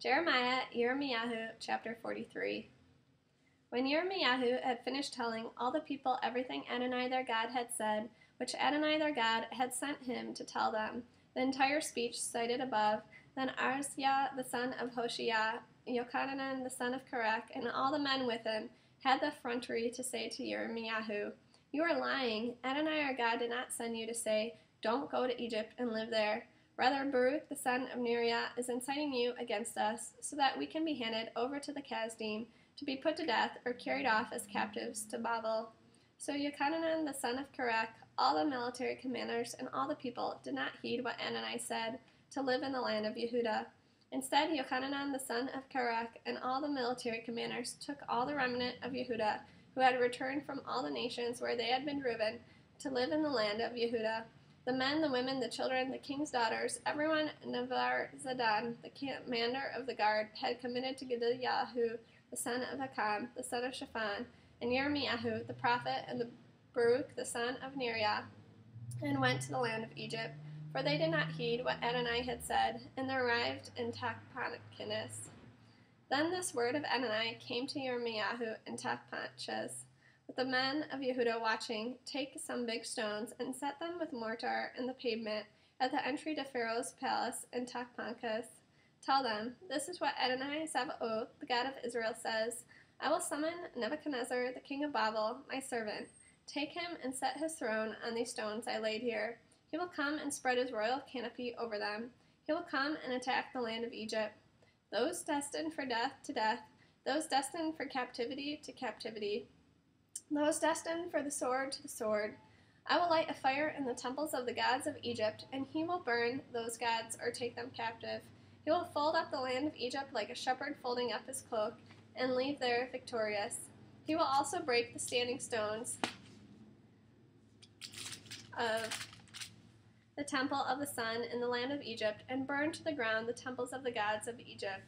Jeremiah, Yirmiyahu, chapter 43. When Yirmiyahu had finished telling all the people everything Adonai their God had said, which Adonai their God had sent him to tell them, the entire speech cited above, then Azaryah the son of Hoshea, Yochanan the son of Kareach, and all the men with him had the effrontery to say to Yirmiyahu, You are lying. Adonai our God did not send you to say, Don't go to Egypt and live there. Rather, Baruch the son of Neriah is inciting you against us, so that we can be handed over to the Kasdim to be put to death or carried off as captives to Babel. So Yochanan the son of Kareach, all the military commanders, and all the people did not heed what Adonai said to live in the land of Yehuda. Instead, Yochanan the son of Kareach and all the military commanders took all the remnant of Yehuda, who had returned from all the nations where they had been driven, to live in the land of Yehuda the men, the women, the children, the king's daughters, everyone Nebuzaradan, the commander of the guard, had committed to Gedaliah, the son of Hakam, the son of Shaphan, and Yirmiyahu, the prophet, and the Baruch, the son of Neriah, and went to the land of Egypt. For they did not heed what Adonai had said, and they arrived in Tachpanches. Then this word of Adonai came to Yirmiyahu in Tachpanches with the men of Yehuda watching, take some big stones and set them with mortar in the pavement at the entry to Pharaoh's palace in Tachpanches. Tell them, this is what Adonai Sabaoth, the God of Israel, says I will summon Nebuchadnezzar, the king of Babel, my servant. Take him and set his throne on these stones I laid here. He will come and spread his royal canopy over them. He will come and attack the land of Egypt. Those destined for death to death, those destined for captivity to captivity those destined for the sword to the sword. I will light a fire in the temples of the gods of Egypt, and he will burn those gods or take them captive. He will fold up the land of Egypt like a shepherd folding up his cloak, and leave there victorious. He will also break the standing stones of the temple of the sun in the land of Egypt, and burn to the ground the temples of the gods of Egypt.